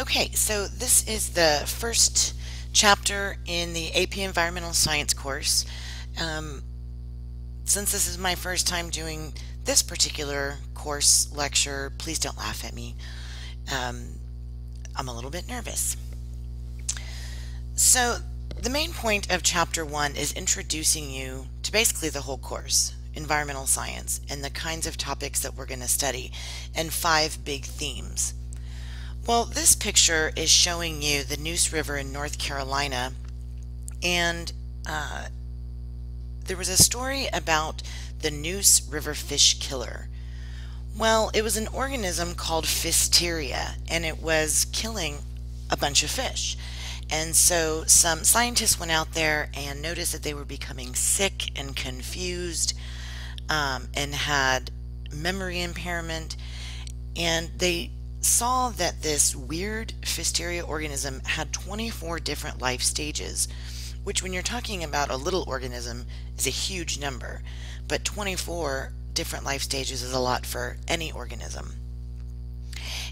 Okay, so this is the first chapter in the AP Environmental Science course. Um, since this is my first time doing this particular course lecture, please don't laugh at me. Um, I'm a little bit nervous. So the main point of chapter one is introducing you to basically the whole course, environmental science, and the kinds of topics that we're going to study, and five big themes. Well, this picture is showing you the Neuse River in North Carolina, and uh, there was a story about the Neuse River fish killer. Well, it was an organism called Pfiesteria, and it was killing a bunch of fish. And so some scientists went out there and noticed that they were becoming sick and confused um, and had memory impairment. And they saw that this weird Pfiesteria organism had 24 different life stages, which when you're talking about a little organism is a huge number, but 24 different life stages is a lot for any organism.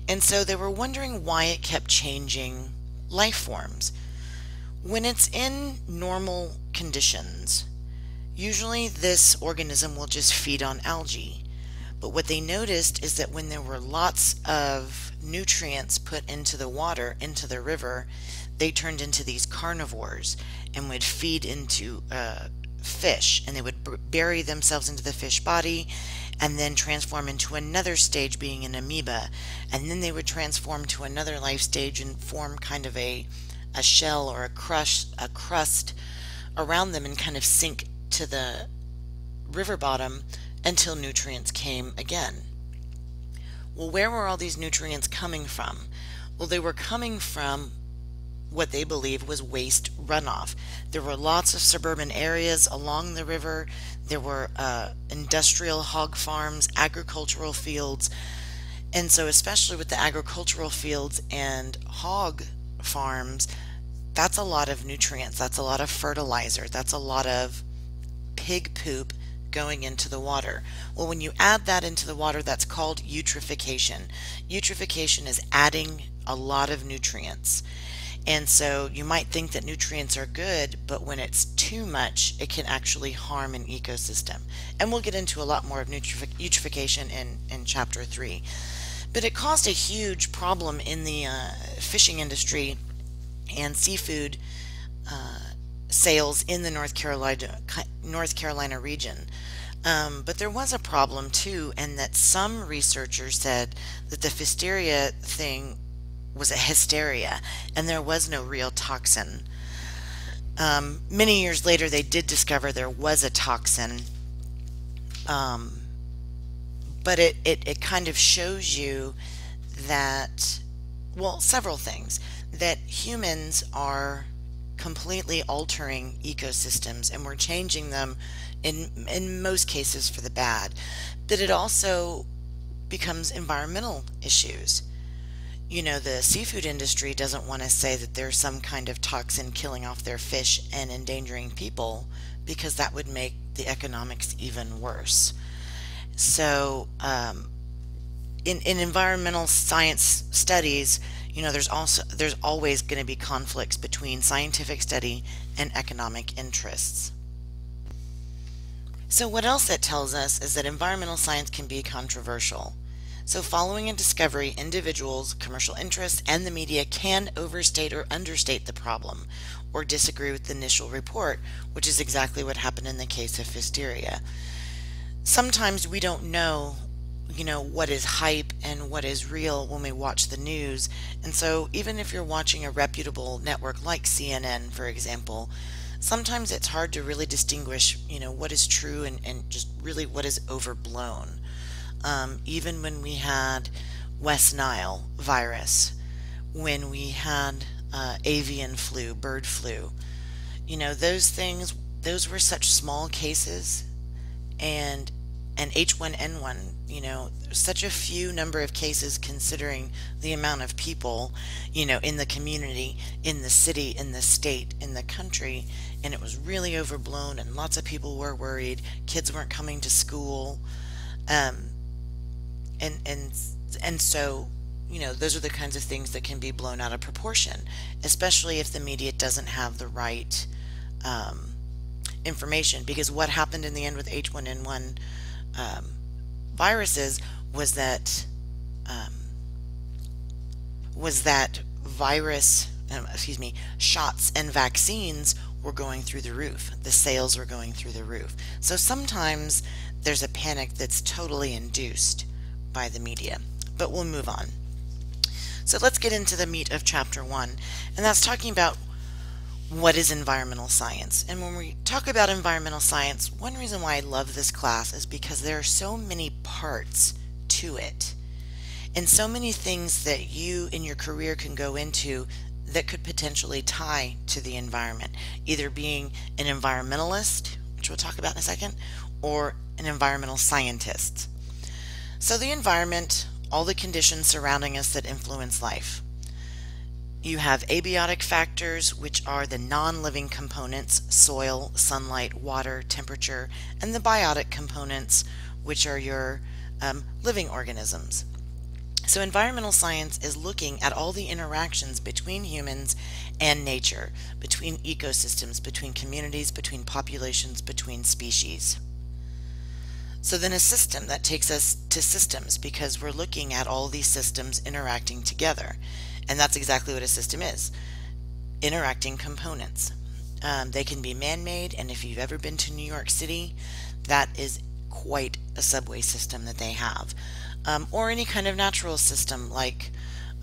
And so they were wondering why it kept changing life forms. When it's in normal conditions, usually this organism will just feed on algae. But what they noticed is that when there were lots of nutrients put into the water, into the river, they turned into these carnivores and would feed into uh, fish. And they would bury themselves into the fish body and then transform into another stage being an amoeba. And then they would transform to another life stage and form kind of a a shell or a crust a crust around them and kind of sink to the river bottom until nutrients came again. Well, where were all these nutrients coming from? Well, they were coming from what they believed was waste runoff. There were lots of suburban areas along the river. There were uh, industrial hog farms, agricultural fields. And so, especially with the agricultural fields and hog farms, that's a lot of nutrients. That's a lot of fertilizer. That's a lot of pig poop going into the water. Well, when you add that into the water, that's called eutrophication. Eutrophication is adding a lot of nutrients. And so you might think that nutrients are good, but when it's too much, it can actually harm an ecosystem. And we'll get into a lot more of eutrophication in, in chapter 3. But it caused a huge problem in the uh, fishing industry and seafood uh, sales in the North Carolina North Carolina region. Um, but there was a problem too, and that some researchers said that the Pfiesteria thing was a hysteria, and there was no real toxin. Um, many years later, they did discover there was a toxin, um, but it, it, it kind of shows you that, well, several things. That humans are completely altering ecosystems and we're changing them in in most cases for the bad but it also becomes environmental issues. You know the seafood industry doesn't want to say that there's some kind of toxin killing off their fish and endangering people because that would make the economics even worse. So um, in, in environmental science studies you know there's also there's always going to be conflicts between scientific study and economic interests. So what else that tells us is that environmental science can be controversial. So following a discovery, individuals, commercial interests, and the media can overstate or understate the problem, or disagree with the initial report, which is exactly what happened in the case of Pfiesteria. Sometimes we don't know you know what is hype and what is real when we watch the news. And so even if you're watching a reputable network like CNN for example sometimes it's hard to really distinguish you know what is true and, and just really what is overblown. Um, even when we had West Nile virus when we had uh, avian flu bird flu you know those things those were such small cases. And and H1N1, you know, such a few number of cases considering the amount of people, you know, in the community, in the city, in the state, in the country, and it was really overblown and lots of people were worried. Kids weren't coming to school. Um, and and and so you know, those are the kinds of things that can be blown out of proportion, especially if the media doesn't have the right um, information. Because what happened in the end with H1N1 um, viruses was that um, was that virus, um, excuse me, shots and vaccines were going through the roof. The sales were going through the roof. So sometimes there's a panic that's totally induced by the media. But we'll move on. So let's get into the meat of chapter one, and that's talking about what is environmental science. And when we talk about environmental science, one reason why I love this class is because there are so many parts to it and so many things that you in your career can go into that could potentially tie to the environment, either being an environmentalist, which we'll talk about in a second, or an environmental scientist. So the environment all the conditions surrounding us that influence life. You have abiotic factors, which are the non-living components, soil, sunlight, water, temperature, and the biotic components, which are your um, living organisms. So environmental science is looking at all the interactions between humans and nature, between ecosystems, between communities, between populations, between species. So then a system that takes us to systems because we're looking at all these systems interacting together. And that's exactly what a system is. Interacting components. Um, they can be man-made and if you've ever been to New York City, that is quite a subway system that they have. Um, or any kind of natural system like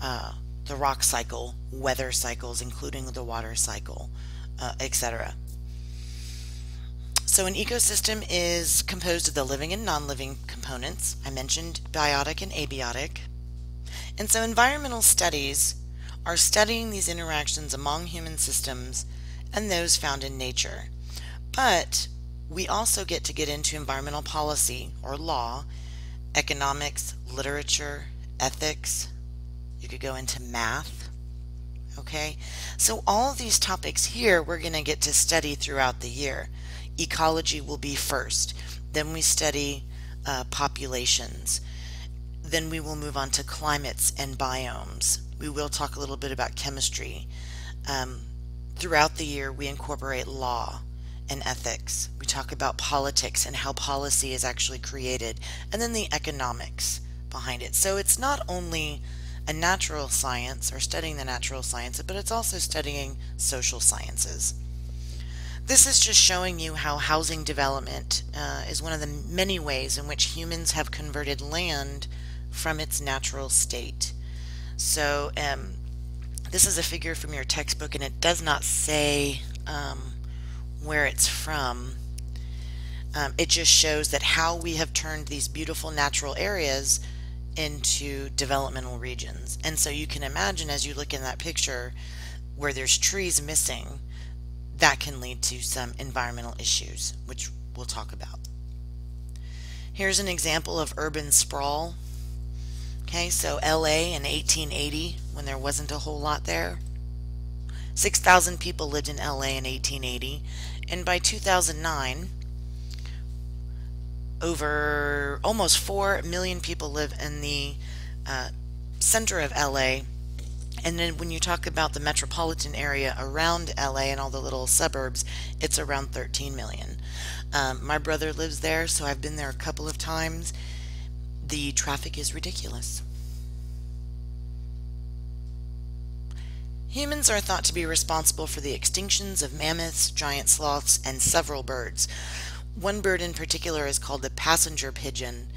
uh, the rock cycle, weather cycles, including the water cycle, uh, etc. So an ecosystem is composed of the living and non-living components. I mentioned biotic and abiotic. And so environmental studies are studying these interactions among human systems and those found in nature. But we also get to get into environmental policy or law, economics, literature, ethics. You could go into math. Okay, so all of these topics here we're going to get to study throughout the year ecology will be first. Then we study uh, populations. Then we will move on to climates and biomes. We will talk a little bit about chemistry. Um, throughout the year, we incorporate law and ethics. We talk about politics and how policy is actually created, and then the economics behind it. So it's not only a natural science or studying the natural sciences, but it's also studying social sciences. This is just showing you how housing development uh, is one of the many ways in which humans have converted land from its natural state. So um, this is a figure from your textbook and it does not say um, where it's from. Um, it just shows that how we have turned these beautiful natural areas into developmental regions. And so you can imagine as you look in that picture where there's trees missing, that can lead to some environmental issues, which we'll talk about. Here's an example of urban sprawl. Okay, so LA in 1880, when there wasn't a whole lot there. 6,000 people lived in LA in 1880, and by 2009, over almost 4 million people live in the uh, center of LA and then when you talk about the metropolitan area around LA and all the little suburbs, it's around 13 million. Um, my brother lives there, so I've been there a couple of times. The traffic is ridiculous. Humans are thought to be responsible for the extinctions of mammoths, giant sloths, and several birds. One bird in particular is called the passenger pigeon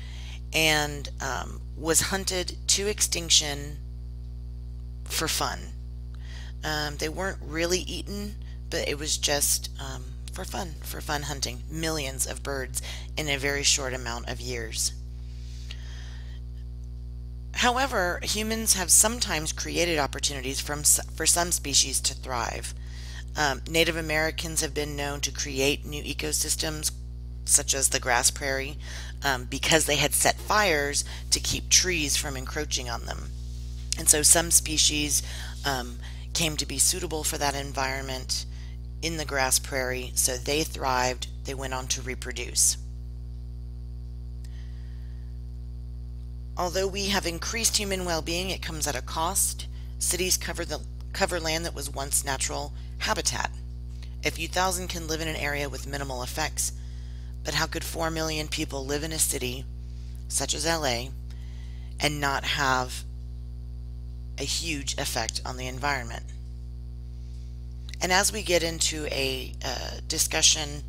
and um, was hunted to extinction for fun. Um, they weren't really eaten, but it was just um, for fun, for fun hunting. Millions of birds in a very short amount of years. However, humans have sometimes created opportunities from, for some species to thrive. Um, Native Americans have been known to create new ecosystems, such as the grass prairie, um, because they had set fires to keep trees from encroaching on them. And so some species um, came to be suitable for that environment in the grass prairie, so they thrived, they went on to reproduce. Although we have increased human well-being, it comes at a cost. Cities cover the cover land that was once natural habitat. A few thousand can live in an area with minimal effects, but how could 4 million people live in a city such as LA and not have a huge effect on the environment? And as we get into a uh, discussion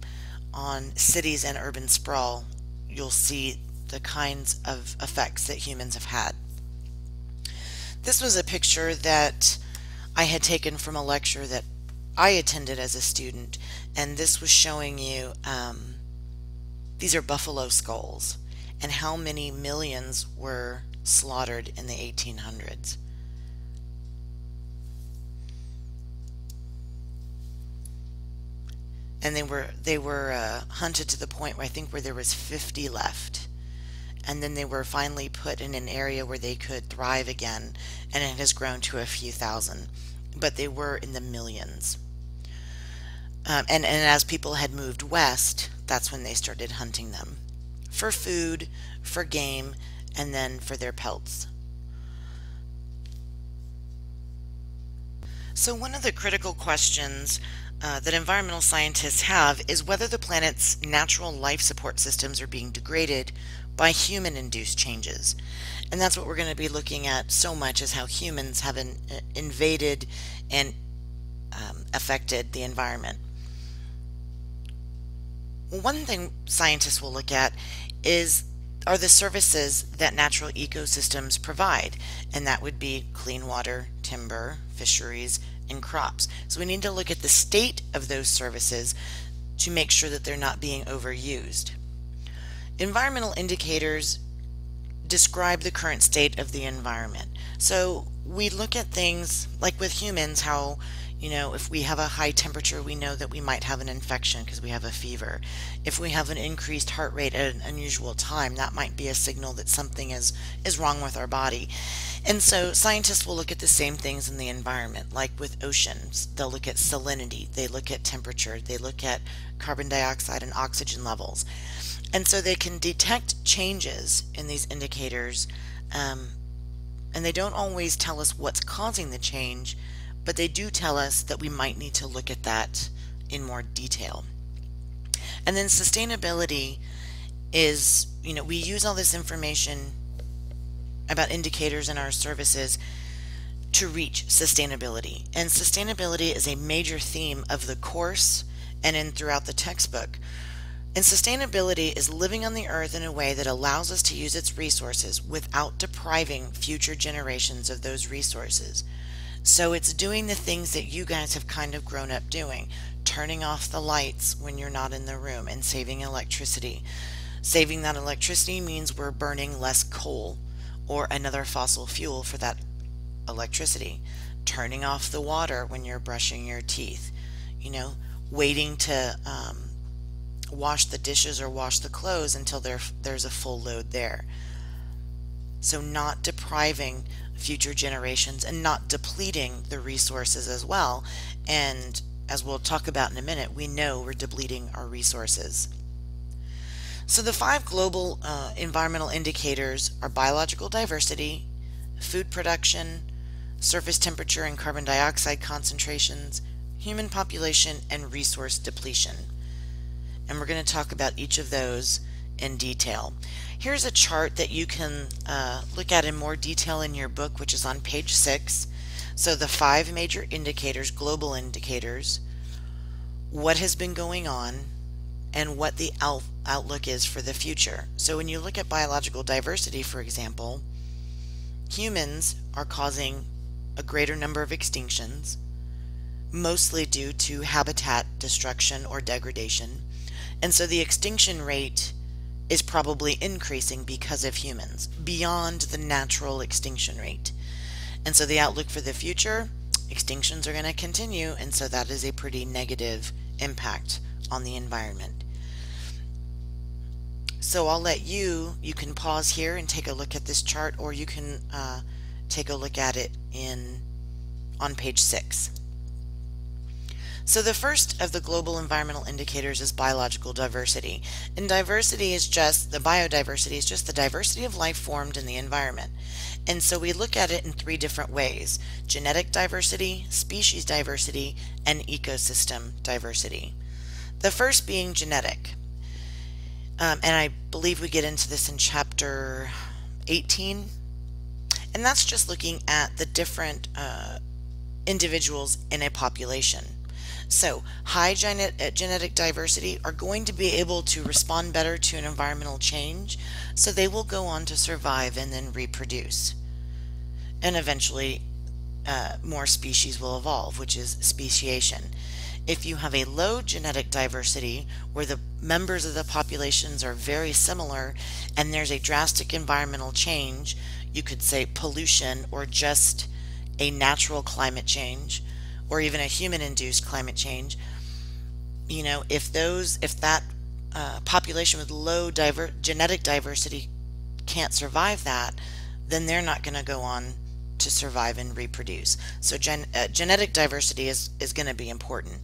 on cities and urban sprawl, you'll see the kinds of effects that humans have had. This was a picture that I had taken from a lecture that I attended as a student, and this was showing you um, these are buffalo skulls and how many millions were slaughtered in the 1800s. and they were they were uh, hunted to the point where I think where there was 50 left and then they were finally put in an area where they could thrive again and it has grown to a few thousand. But they were in the millions. Um, and, and as people had moved west that's when they started hunting them. For food for game and then for their pelts. So one of the critical questions uh, that environmental scientists have is whether the planet's natural life support systems are being degraded by human-induced changes. And that's what we're going to be looking at so much is how humans have in, uh, invaded and um, affected the environment. One thing scientists will look at is are the services that natural ecosystems provide, and that would be clean water, timber, fisheries, and crops. So we need to look at the state of those services to make sure that they're not being overused. Environmental indicators describe the current state of the environment. So we look at things like with humans, how you know, if we have a high temperature, we know that we might have an infection because we have a fever. If we have an increased heart rate at an unusual time, that might be a signal that something is, is wrong with our body. And so scientists will look at the same things in the environment, like with oceans. They'll look at salinity, they look at temperature, they look at carbon dioxide and oxygen levels. And so they can detect changes in these indicators, um, and they don't always tell us what's causing the change, but they do tell us that we might need to look at that in more detail. And then sustainability is, you know, we use all this information about indicators in our services to reach sustainability. And sustainability is a major theme of the course and in throughout the textbook. And sustainability is living on the earth in a way that allows us to use its resources without depriving future generations of those resources. So it's doing the things that you guys have kind of grown up doing. Turning off the lights when you're not in the room and saving electricity. Saving that electricity means we're burning less coal or another fossil fuel for that electricity. Turning off the water when you're brushing your teeth. You know, waiting to um, wash the dishes or wash the clothes until there, there's a full load there. So not depriving future generations and not depleting the resources as well. And as we'll talk about in a minute, we know we're depleting our resources. So the five global uh, environmental indicators are biological diversity, food production, surface temperature and carbon dioxide concentrations, human population, and resource depletion. And we're going to talk about each of those in detail. Here's a chart that you can uh, look at in more detail in your book, which is on page 6. So the five major indicators, global indicators, what has been going on, and what the out outlook is for the future. So when you look at biological diversity, for example, humans are causing a greater number of extinctions, mostly due to habitat destruction or degradation. And so the extinction rate is probably increasing because of humans, beyond the natural extinction rate. And so the outlook for the future, extinctions are going to continue, and so that is a pretty negative impact on the environment. So I'll let you, you can pause here and take a look at this chart, or you can uh, take a look at it in on page 6. So the first of the global environmental indicators is biological diversity. And diversity is just, the biodiversity is just the diversity of life formed in the environment. And so we look at it in three different ways, genetic diversity, species diversity, and ecosystem diversity. The first being genetic. Um, and I believe we get into this in chapter 18. And that's just looking at the different uh, individuals in a population. So high genet uh, genetic diversity are going to be able to respond better to an environmental change, so they will go on to survive and then reproduce. And eventually uh, more species will evolve, which is speciation. If you have a low genetic diversity where the members of the populations are very similar and there's a drastic environmental change, you could say pollution or just a natural climate change, or even a human induced climate change, you know, if those, if that uh, population with low diver genetic diversity can't survive that, then they're not going to go on to survive and reproduce. So gen uh, genetic diversity is, is going to be important.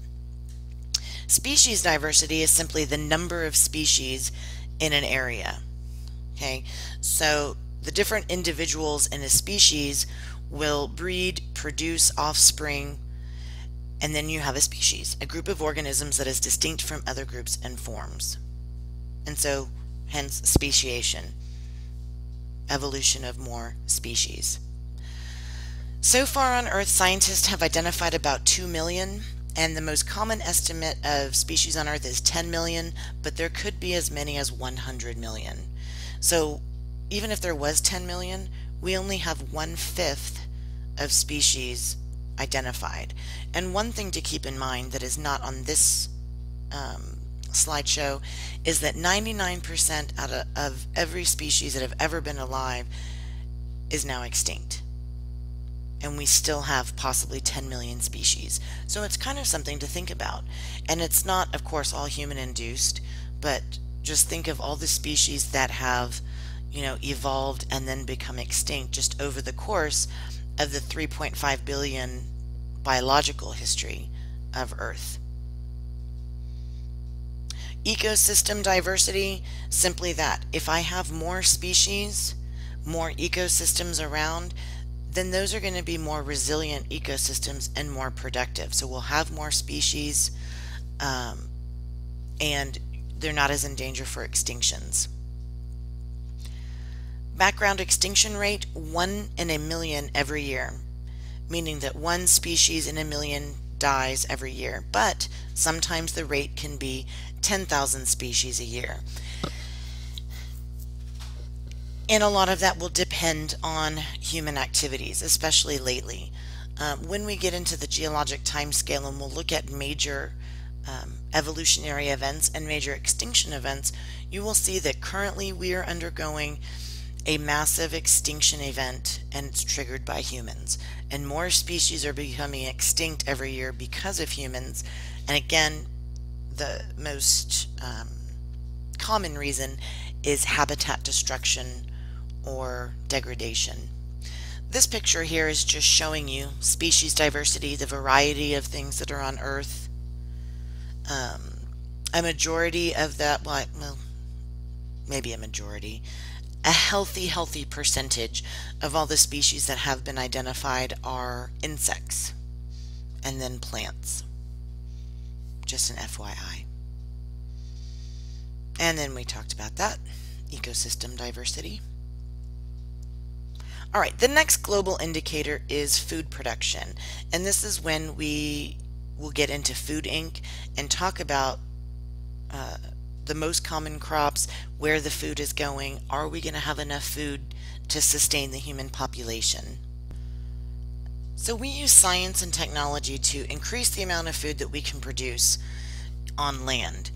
Species diversity is simply the number of species in an area. Okay, so the different individuals in a species will breed, produce offspring, and then you have a species, a group of organisms that is distinct from other groups and forms. And so, hence speciation, evolution of more species. So far on Earth, scientists have identified about 2 million, and the most common estimate of species on Earth is 10 million, but there could be as many as 100 million. So even if there was 10 million, we only have one-fifth of species identified. And one thing to keep in mind that is not on this um, slideshow is that 99% out of, of every species that have ever been alive is now extinct. And we still have possibly 10 million species. So it's kind of something to think about. And it's not, of course, all human induced, but just think of all the species that have, you know, evolved and then become extinct just over the course of the 3.5 billion biological history of Earth. Ecosystem diversity, simply that. If I have more species, more ecosystems around, then those are going to be more resilient ecosystems and more productive. So we'll have more species um, and they're not as in danger for extinctions. Background extinction rate, 1 in a million every year, meaning that one species in a million dies every year, but sometimes the rate can be 10,000 species a year. And a lot of that will depend on human activities, especially lately. Um, when we get into the geologic time scale and we'll look at major um, evolutionary events and major extinction events, you will see that currently we are undergoing a massive extinction event and it's triggered by humans. And more species are becoming extinct every year because of humans. And again, the most um, common reason is habitat destruction or degradation. This picture here is just showing you species diversity, the variety of things that are on Earth. Um, a majority of that, well, well, maybe a majority, a healthy, healthy percentage of all the species that have been identified are insects and then plants. Just an FYI. And then we talked about that, ecosystem diversity. All right, the next global indicator is food production. And this is when we will get into Food Inc. and talk about uh, the most common crops, where the food is going, are we going to have enough food to sustain the human population? So we use science and technology to increase the amount of food that we can produce on land.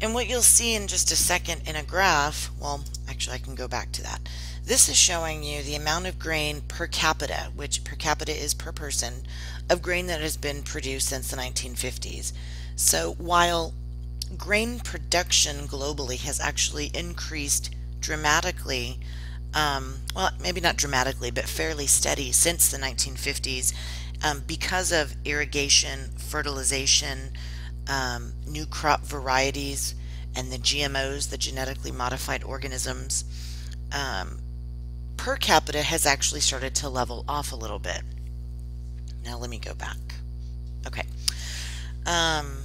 And what you'll see in just a second in a graph, well, actually I can go back to that. This is showing you the amount of grain per capita, which per capita is per person, of grain that has been produced since the 1950s. So while grain production globally has actually increased dramatically um, well, maybe not dramatically, but fairly steady since the 1950s um, because of irrigation, fertilization, um, new crop varieties, and the GMOs, the genetically modified organisms. Um, per capita has actually started to level off a little bit. Now let me go back. Okay. Um,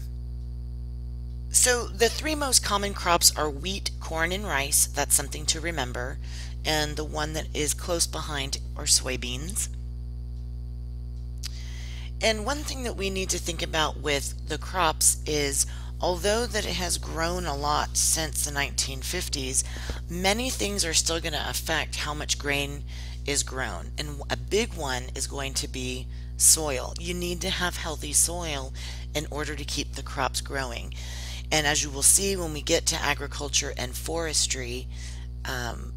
so the three most common crops are wheat, corn, and rice. That's something to remember. And the one that is close behind are soybeans. And one thing that we need to think about with the crops is although that it has grown a lot since the 1950s, many things are still going to affect how much grain is grown. And a big one is going to be soil. You need to have healthy soil in order to keep the crops growing. And as you will see when we get to agriculture and forestry, um,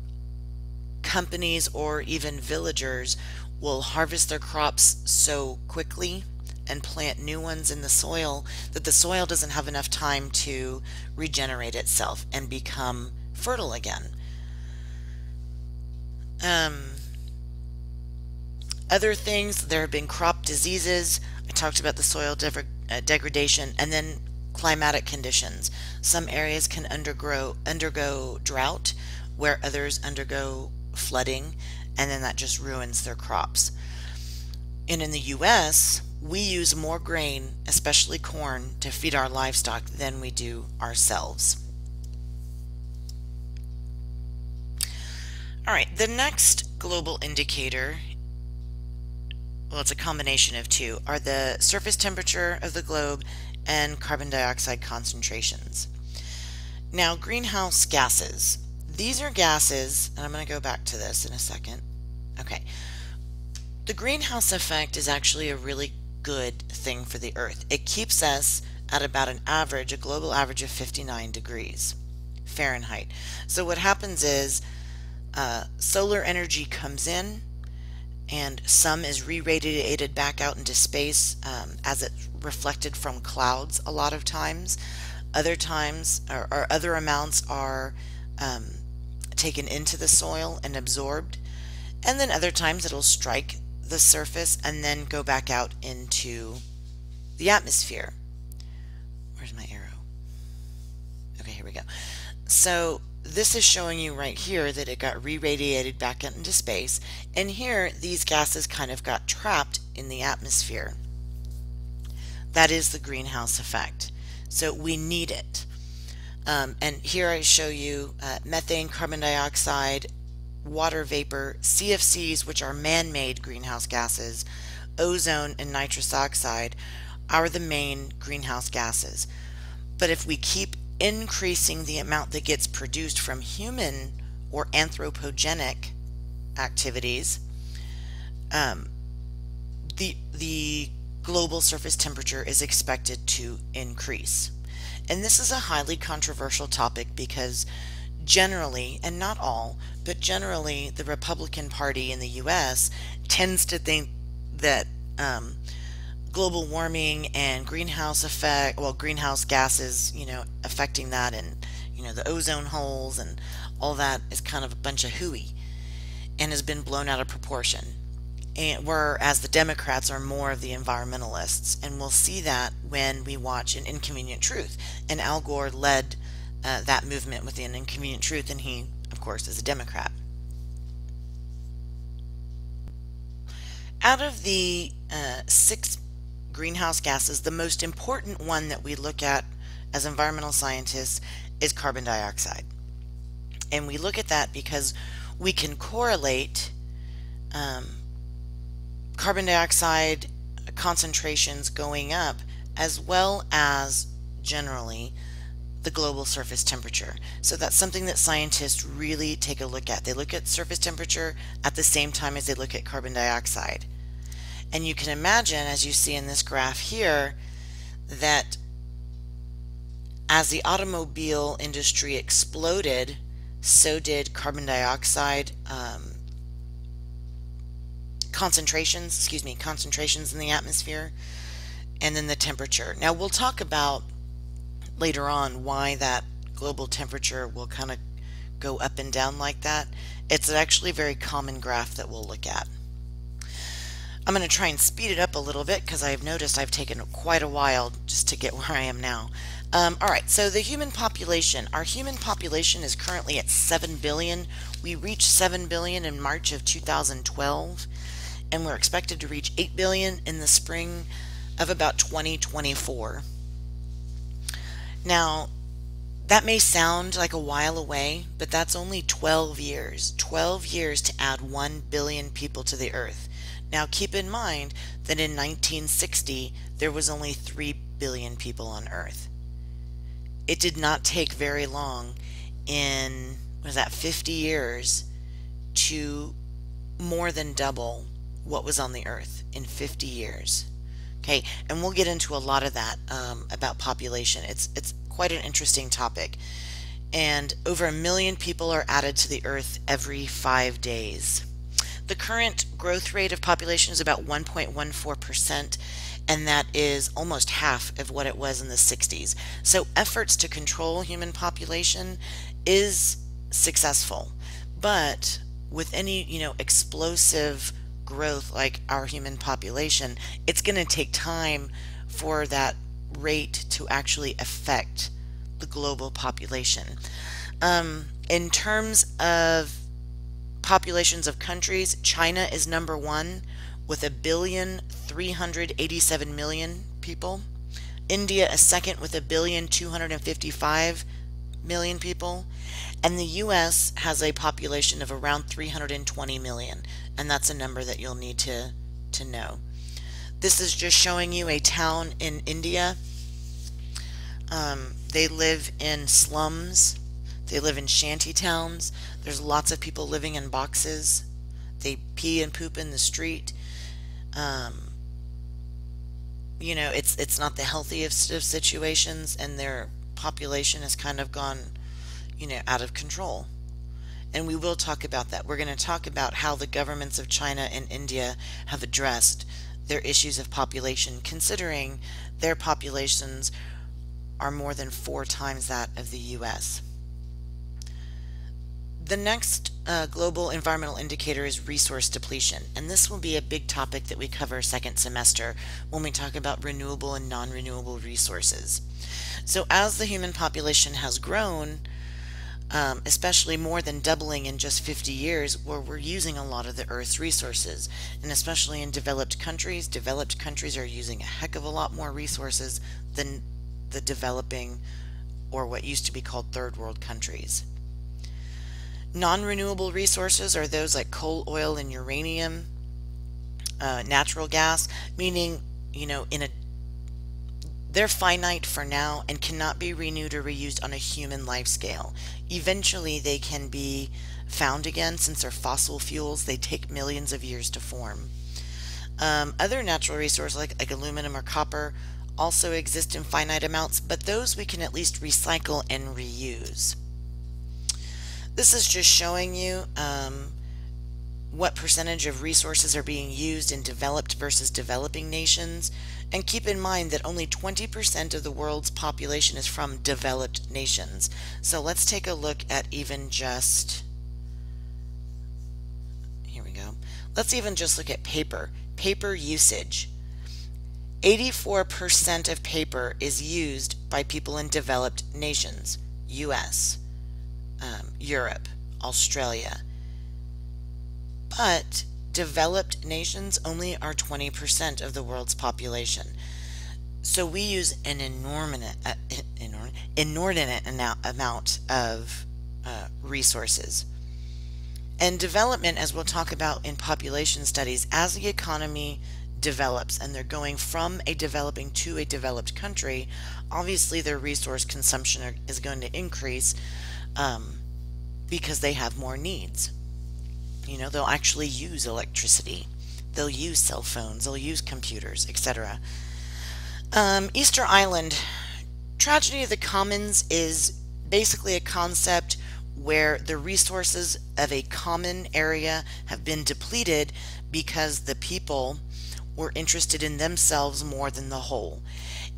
companies or even villagers will harvest their crops so quickly and plant new ones in the soil that the soil doesn't have enough time to regenerate itself and become fertile again. Um, other things, there have been crop diseases. I talked about the soil uh, degradation and then climatic conditions. Some areas can undergo, undergo drought where others undergo flooding and then that just ruins their crops. And in the US, we use more grain, especially corn, to feed our livestock than we do ourselves. All right, the next global indicator well, it's a combination of two, are the surface temperature of the globe and carbon dioxide concentrations. Now, greenhouse gases. These are gases, and I'm going to go back to this in a second. Okay. The greenhouse effect is actually a really good thing for the Earth. It keeps us at about an average, a global average of 59 degrees Fahrenheit. So what happens is uh, solar energy comes in, and some is re-radiated back out into space um, as it's reflected from clouds a lot of times. Other times, or, or other amounts are um, taken into the soil and absorbed. And then other times it'll strike the surface and then go back out into the atmosphere. Where's my arrow? Okay, here we go. So this is showing you right here that it got re-radiated back out into space and here these gases kind of got trapped in the atmosphere. That is the greenhouse effect. So we need it. Um, and here I show you uh, methane, carbon dioxide, water vapor, CFCs, which are man-made greenhouse gases, ozone and nitrous oxide are the main greenhouse gases. But if we keep increasing the amount that gets produced from human or anthropogenic activities, um, the, the global surface temperature is expected to increase. And this is a highly controversial topic because generally, and not all, but generally the Republican Party in the US tends to think that um, global warming and greenhouse effect, well, greenhouse gases, you know, affecting that and, you know, the ozone holes and all that is kind of a bunch of hooey and has been blown out of proportion. And whereas the Democrats are more of the environmentalists, and we'll see that when we watch An Inconvenient Truth. And Al Gore led uh, that movement with An Inconvenient Truth, and he, of course, is a Democrat. Out of the uh, six greenhouse gases, the most important one that we look at as environmental scientists is carbon dioxide. And we look at that because we can correlate um, carbon dioxide concentrations going up as well as generally the global surface temperature. So that's something that scientists really take a look at. They look at surface temperature at the same time as they look at carbon dioxide. And you can imagine, as you see in this graph here, that as the automobile industry exploded, so did carbon dioxide um, concentrations, excuse me, concentrations in the atmosphere, and then the temperature. Now we'll talk about later on why that global temperature will kind of go up and down like that. It's actually a very common graph that we'll look at. I'm going to try and speed it up a little bit because I've noticed I've taken quite a while just to get where I am now. Um, all right, so the human population. Our human population is currently at 7 billion. We reached 7 billion in March of 2012, and we're expected to reach 8 billion in the spring of about 2024. Now, that may sound like a while away, but that's only 12 years. 12 years to add 1 billion people to the earth. Now keep in mind that in 1960 there was only 3 billion people on earth. It did not take very long in was that 50 years to more than double what was on the earth in 50 years. Okay, and we'll get into a lot of that um, about population. It's it's quite an interesting topic. And over a million people are added to the earth every five days. The current growth rate of population is about 1.14%, and that is almost half of what it was in the 60s. So efforts to control human population is successful, but with any, you know, explosive growth like our human population, it's going to take time for that rate to actually affect the global population. Um, in terms of populations of countries, China is number one with a billion 387 million people. India is second with a billion 255 million people. And the US has a population of around 320 million. And that's a number that you'll need to, to know. This is just showing you a town in India. Um, they live in slums they live in shanty towns. There's lots of people living in boxes. They pee and poop in the street. Um, you know, it's it's not the healthiest of situations, and their population has kind of gone, you know, out of control. And we will talk about that. We're going to talk about how the governments of China and India have addressed their issues of population, considering their populations are more than four times that of the U.S. The next uh, global environmental indicator is resource depletion, and this will be a big topic that we cover second semester when we talk about renewable and non-renewable resources. So as the human population has grown, um, especially more than doubling in just 50 years, where we're using a lot of the Earth's resources. And especially in developed countries, developed countries are using a heck of a lot more resources than the developing or what used to be called third world countries. Non-renewable resources are those like coal, oil, and uranium, uh, natural gas, meaning, you know, in a they're finite for now and cannot be renewed or reused on a human life scale. Eventually they can be found again since they're fossil fuels. They take millions of years to form. Um, other natural resources like, like aluminum or copper also exist in finite amounts, but those we can at least recycle and reuse. This is just showing you um, what percentage of resources are being used in developed versus developing nations. And keep in mind that only 20% of the world's population is from developed nations. So let's take a look at even just, here we go. Let's even just look at paper. Paper usage. 84% of paper is used by people in developed nations, US um, Europe, Australia. But developed nations only are 20% of the world's population. So we use an enormous, uh, inordinate amount of uh, resources. And development, as we'll talk about in population studies, as the economy develops and they're going from a developing to a developed country, obviously their resource consumption are, is going to increase um, because they have more needs. You know, they'll actually use electricity. They'll use cell phones. They'll use computers, etc. Um, Easter Island. Tragedy of the Commons is basically a concept where the resources of a common area have been depleted because the people were interested in themselves more than the whole.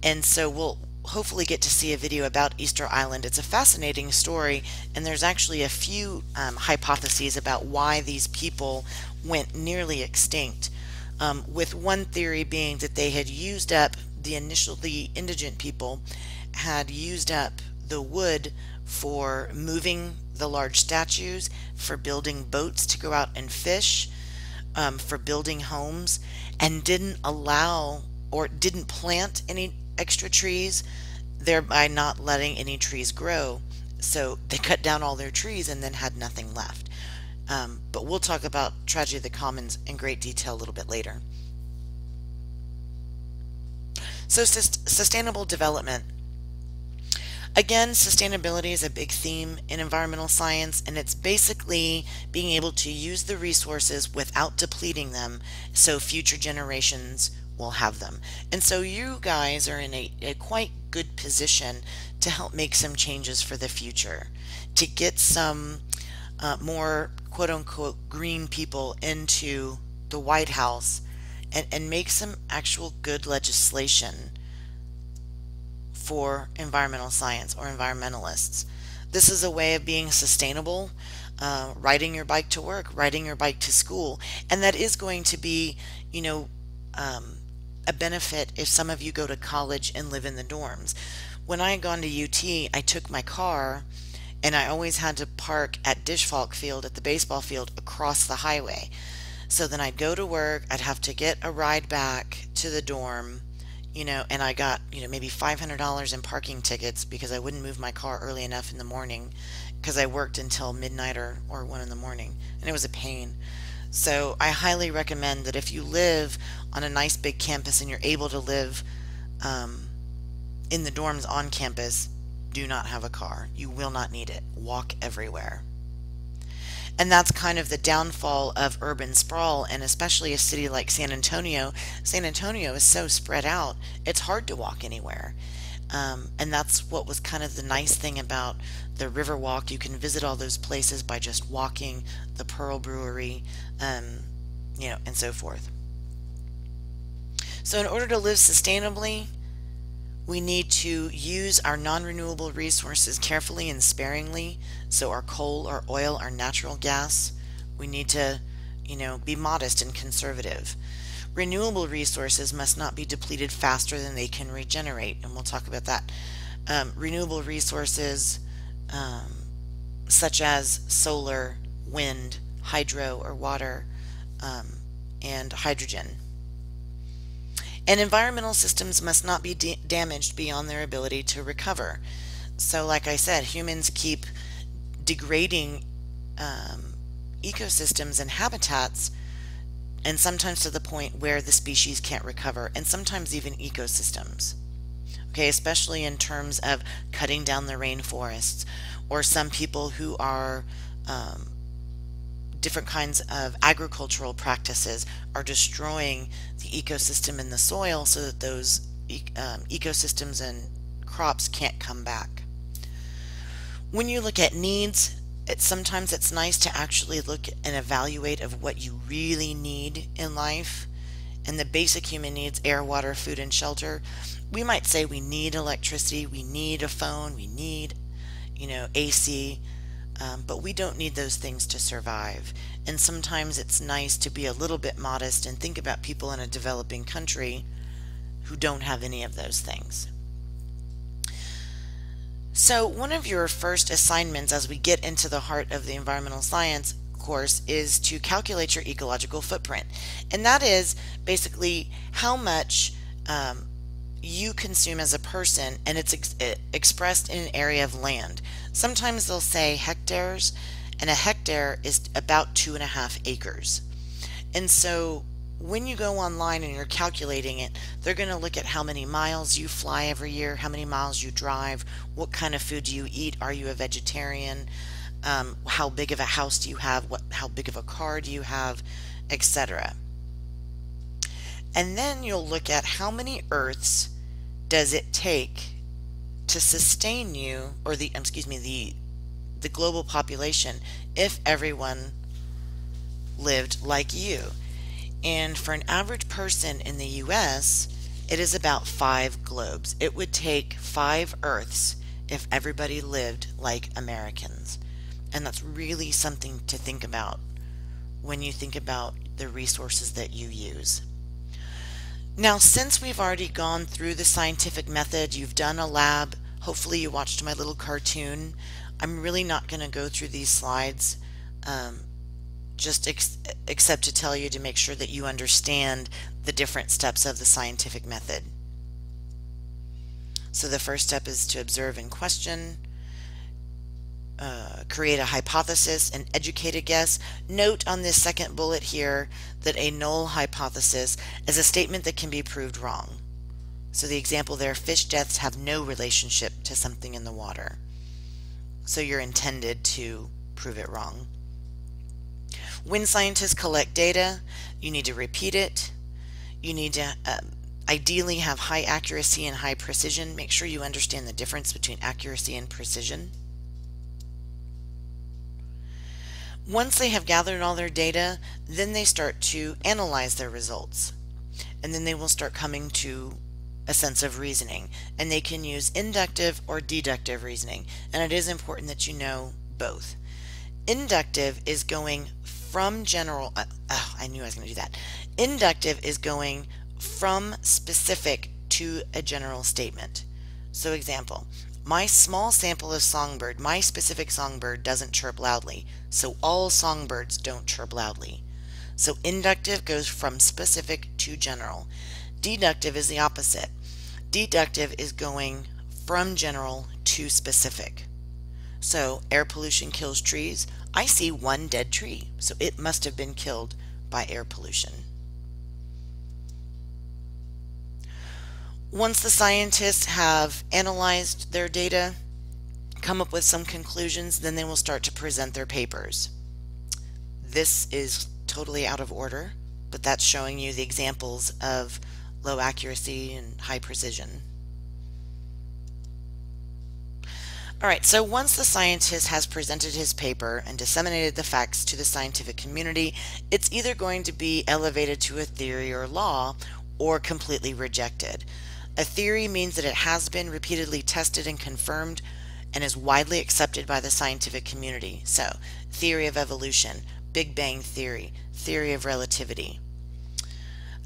And so we'll hopefully get to see a video about Easter Island. It's a fascinating story, and there's actually a few um, hypotheses about why these people went nearly extinct. Um, with one theory being that they had used up the initial, the indigent people had used up the wood for moving the large statues, for building boats to go out and fish, um, for building homes, and didn't allow or didn't plant any extra trees, thereby not letting any trees grow. So they cut down all their trees and then had nothing left. Um, but we'll talk about Tragedy of the Commons in great detail a little bit later. So sustainable development. Again, sustainability is a big theme in environmental science, and it's basically being able to use the resources without depleting them so future generations will have them. And so you guys are in a, a quite good position to help make some changes for the future, to get some uh, more quote unquote green people into the White House and, and make some actual good legislation for environmental science or environmentalists. This is a way of being sustainable, uh, riding your bike to work, riding your bike to school, and that is going to be, you know, um, a benefit if some of you go to college and live in the dorms. When I had gone to UT, I took my car and I always had to park at Disch-Falk Field at the baseball field across the highway. So then I'd go to work, I'd have to get a ride back to the dorm, you know, and I got, you know, maybe $500 in parking tickets because I wouldn't move my car early enough in the morning because I worked until midnight or, or 1 in the morning and it was a pain. So I highly recommend that if you live on a nice big campus and you're able to live um, in the dorms on campus, do not have a car. You will not need it. Walk everywhere. And that's kind of the downfall of urban sprawl, and especially a city like San Antonio. San Antonio is so spread out, it's hard to walk anywhere. Um, and that's what was kind of the nice thing about the Riverwalk. You can visit all those places by just walking, the Pearl Brewery, um, you know, and so forth. So in order to live sustainably, we need to use our non-renewable resources carefully and sparingly. So our coal, our oil, our natural gas, we need to, you know, be modest and conservative. Renewable resources must not be depleted faster than they can regenerate, and we'll talk about that. Um, renewable resources um, such as solar, wind, hydro or water, um, and hydrogen. And environmental systems must not be damaged beyond their ability to recover. So like I said, humans keep degrading um, ecosystems and habitats and sometimes to the point where the species can't recover, and sometimes even ecosystems. Okay, especially in terms of cutting down the rainforests, or some people who are um, different kinds of agricultural practices are destroying the ecosystem in the soil so that those um, ecosystems and crops can't come back. When you look at needs, it, sometimes it's nice to actually look and evaluate of what you really need in life and the basic human needs air water food and shelter. We might say we need electricity we need a phone we need you know AC um, but we don't need those things to survive. And sometimes it's nice to be a little bit modest and think about people in a developing country who don't have any of those things so one of your first assignments as we get into the heart of the environmental science course is to calculate your ecological footprint. And that is basically how much um, you consume as a person and it's ex expressed in an area of land. Sometimes they'll say hectares and a hectare is about two and a half acres. And so when you go online and you're calculating it, they're going to look at how many miles you fly every year, how many miles you drive, what kind of food do you eat, are you a vegetarian, um, how big of a house do you have, what, how big of a car do you have, etc. And then you'll look at how many Earths does it take to sustain you, or the, excuse me, the, the global population if everyone lived like you. And for an average person in the US, It is about five globes. It would take five Earths if everybody lived like Americans. And that's really something to think about when you think about the resources that you use. Now, since we've already gone through the scientific method, you've done a lab, hopefully you watched my little cartoon, I'm really not going to go through these slides um, just ex except to tell you to make sure that you understand the different steps of the scientific method. So the first step is to observe and question, uh, create a hypothesis, and educate a guess. Note on this second bullet here that a null hypothesis is a statement that can be proved wrong. So the example there, fish deaths have no relationship to something in the water. So you're intended to prove it wrong. When scientists collect data, you need to repeat it. You need to um, ideally have high accuracy and high precision. Make sure you understand the difference between accuracy and precision. Once they have gathered all their data, then they start to analyze their results. And then they will start coming to a sense of reasoning. And they can use inductive or deductive reasoning. And it is important that you know both. Inductive is going from general, uh, oh, I knew I was going to do that. Inductive is going from specific to a general statement. So example, my small sample of songbird, my specific songbird doesn't chirp loudly, so all songbirds don't chirp loudly. So inductive goes from specific to general. Deductive is the opposite. Deductive is going from general to specific. So air pollution kills trees. I see one dead tree, so it must have been killed by air pollution. Once the scientists have analyzed their data, come up with some conclusions, then they will start to present their papers. This is totally out of order, but that's showing you the examples of low accuracy and high precision. Alright, so once the scientist has presented his paper and disseminated the facts to the scientific community, it's either going to be elevated to a theory or law or completely rejected. A theory means that it has been repeatedly tested and confirmed and is widely accepted by the scientific community. So, theory of evolution, Big Bang theory, theory of relativity.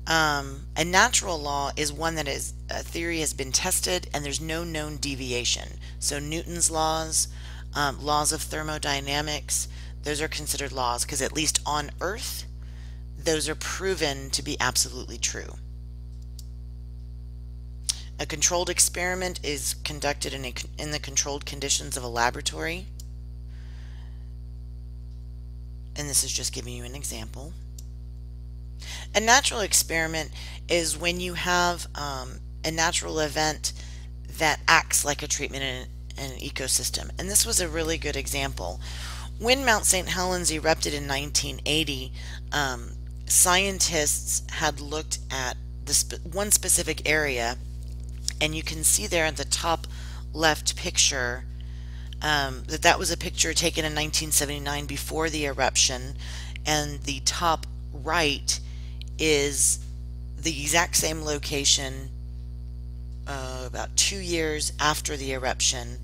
Um, a natural law is one that is a theory has been tested and there's no known deviation. So Newton's laws, um, laws of thermodynamics, those are considered laws because at least on Earth, those are proven to be absolutely true. A controlled experiment is conducted in, a, in the controlled conditions of a laboratory. And this is just giving you an example. A natural experiment is when you have um, a natural event that acts like a treatment in, an ecosystem. And this was a really good example. When Mount St. Helens erupted in 1980, um, scientists had looked at this one specific area and you can see there in the top left picture um, that that was a picture taken in 1979 before the eruption and the top right is the exact same location uh, about two years after the eruption.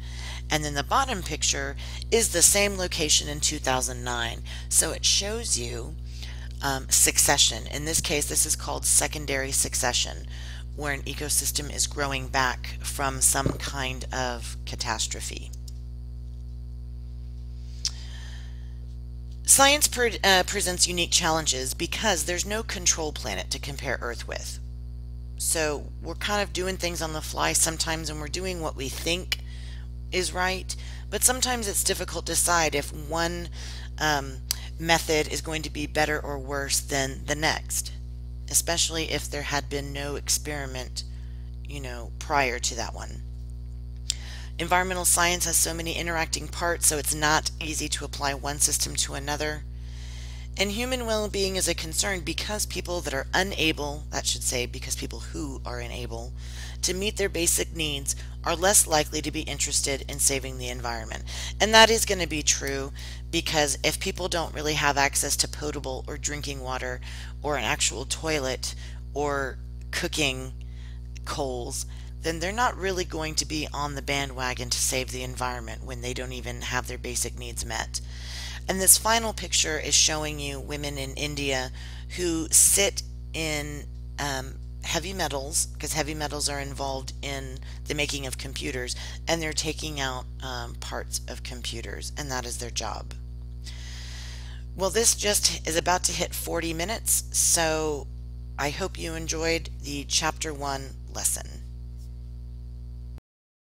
And then the bottom picture is the same location in 2009 so it shows you um, succession. In this case this is called secondary succession where an ecosystem is growing back from some kind of catastrophe. Science uh, presents unique challenges because there's no control planet to compare Earth with. So we're kind of doing things on the fly sometimes and we're doing what we think is right, but sometimes it's difficult to decide if one um, method is going to be better or worse than the next especially if there had been no experiment, you know, prior to that one. Environmental science has so many interacting parts, so it's not easy to apply one system to another. And human well-being is a concern because people that are unable, that should say because people who are unable, to meet their basic needs are less likely to be interested in saving the environment. And that is going to be true because if people don't really have access to potable or drinking water or an actual toilet or cooking coals, then they're not really going to be on the bandwagon to save the environment when they don't even have their basic needs met. And this final picture is showing you women in India who sit in um, heavy metals, because heavy metals are involved in the making of computers, and they're taking out um, parts of computers, and that is their job. Well, this just is about to hit 40 minutes, so I hope you enjoyed the Chapter 1 lesson.